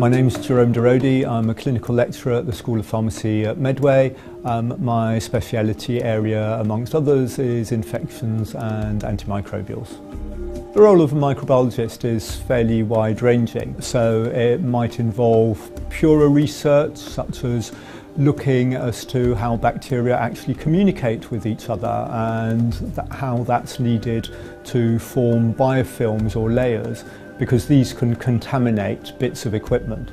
My name is Jerome Derodi. I'm a clinical lecturer at the School of Pharmacy at Medway. Um, my speciality area, amongst others, is infections and antimicrobials. The role of a microbiologist is fairly wide-ranging, so it might involve purer research, such as looking as to how bacteria actually communicate with each other and how that's needed to form biofilms or layers because these can contaminate bits of equipment.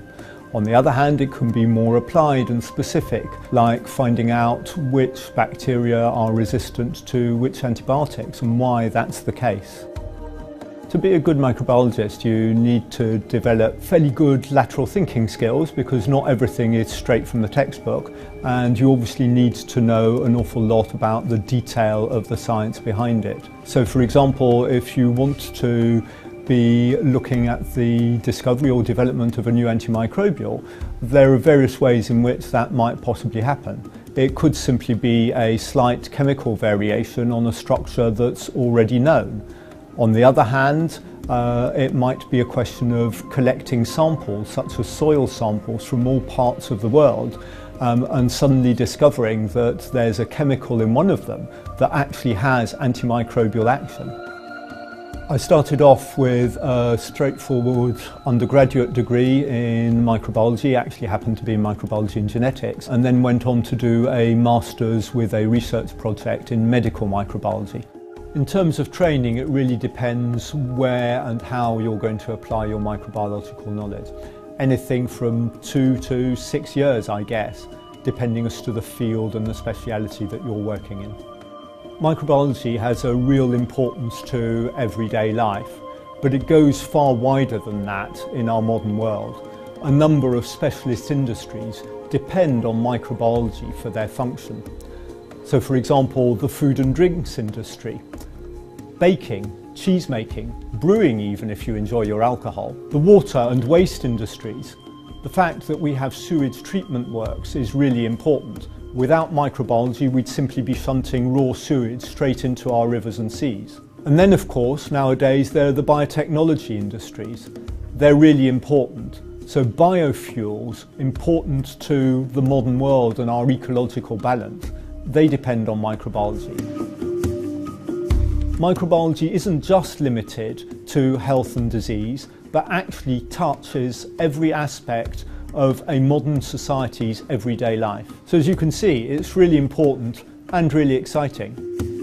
On the other hand, it can be more applied and specific, like finding out which bacteria are resistant to which antibiotics and why that's the case. To be a good microbiologist, you need to develop fairly good lateral thinking skills because not everything is straight from the textbook, and you obviously need to know an awful lot about the detail of the science behind it. So, for example, if you want to be looking at the discovery or development of a new antimicrobial, there are various ways in which that might possibly happen. It could simply be a slight chemical variation on a structure that's already known. On the other hand, uh, it might be a question of collecting samples, such as soil samples from all parts of the world, um, and suddenly discovering that there's a chemical in one of them that actually has antimicrobial action. I started off with a straightforward undergraduate degree in microbiology, actually happened to be in microbiology and genetics, and then went on to do a master's with a research project in medical microbiology. In terms of training, it really depends where and how you're going to apply your microbiological knowledge. Anything from two to six years, I guess, depending as to the field and the speciality that you're working in. Microbiology has a real importance to everyday life, but it goes far wider than that in our modern world. A number of specialist industries depend on microbiology for their function. So for example, the food and drinks industry, baking, cheese making, brewing even if you enjoy your alcohol, the water and waste industries. The fact that we have sewage treatment works is really important Without microbiology, we'd simply be shunting raw sewage straight into our rivers and seas. And then, of course, nowadays there are the biotechnology industries. They're really important. So biofuels, important to the modern world and our ecological balance, they depend on microbiology. Microbiology isn't just limited to health and disease, but actually touches every aspect of a modern society's everyday life. So as you can see, it's really important and really exciting.